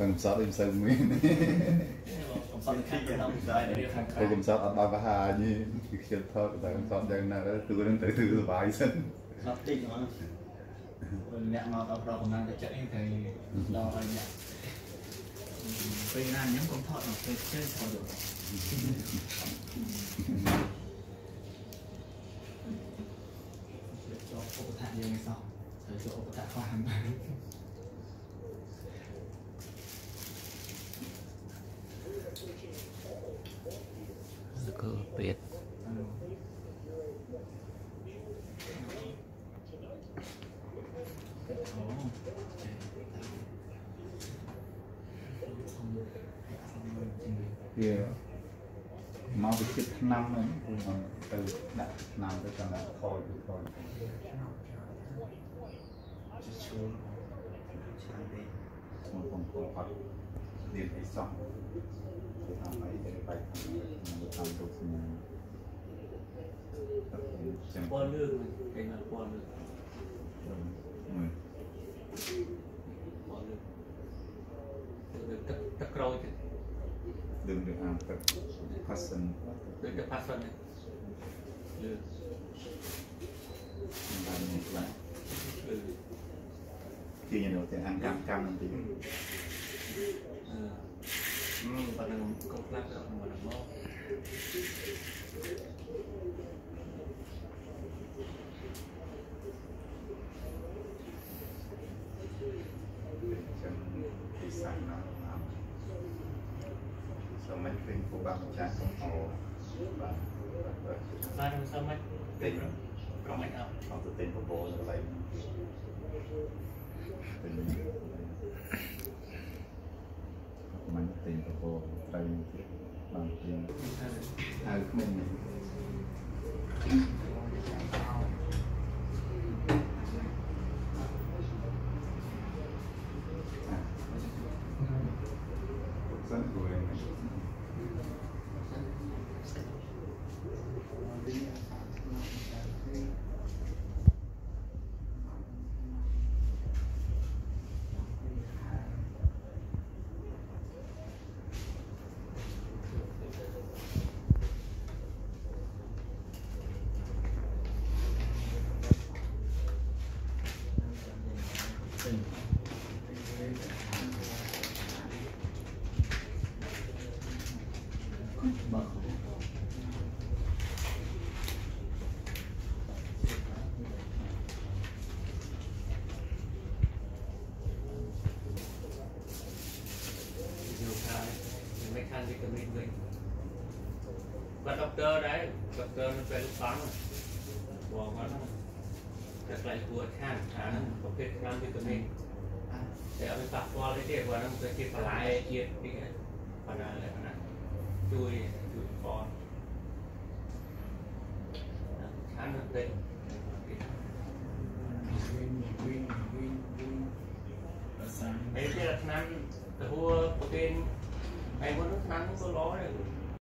កំសត់អីមិនសូវមានកំសត់ខាងក្នុងដែររៀបខាងក្រៅពេលកំសត់អត់ដល់កាហាញទេគឺខ្ញុំថតតែកំសត់យ៉ាងណាទៅគឺនឹងទៅធ្វើសុបាយសិនសត់តិចហ្មងអ្នកមកដល់ប្រកកំណងទៅចិត្តនេះទៅដល់ឲ្យអ្នកពេលណាញ៉ាំកុំថតមកពេលជើថតយកចូលឧបត្ថម្ភយើងឯសោះត្រូវចូលឧបត្ថម្ភខ្លាំង វាមកវិចិត្រឆ្នាំហ្នឹងគឺមិនទៅដាក់ឆ្នាំទៅតាមដាក់ខយគឺខយ ជាឈួរឆ្នាំទេ មកបងប្អូនអត់រៀនអីសោះទៅតាមអីទៅបែកទៅតាមរូបសញ្ញាចឹង ពណ៌លឿងគេមកពណ៌លឿង មើល thì bỏ được được đừng được ăn tắc passion đừng được passion này được làm lại chưa nhìn đầu thì ăn cam cam thì Ừ, và là một câu lát đó mà làm mơ មិនឃើញគូបាក់ចាស់សំអោបាទបានមិនសមិនតិចប្រមាញ់អត់អត់ទៅទិញប្រព័ន្ធកន្លែងមិនទិញប្រព័ន្ធត្រូវបានទិញហើយគ្មាន បើ nhiều mấy khăn vitamin mình và doctor đấy doctor nó phải lúc bắn จะไกลปวดข้างขาน้ำประเภทน้ำที่ตัวนี้แต่เอาไปปักฟอเลยเจ็บว่าน้ำตัวเจ็บปลายเจ็บนี่ไงปนาอะไรปนาจุยจุยฟอนชั้นเต็มไอ้เจ้าทั้งนั้นแต่หัวเป็นไอ้คนทั้งนั้นก็ร้อยเลย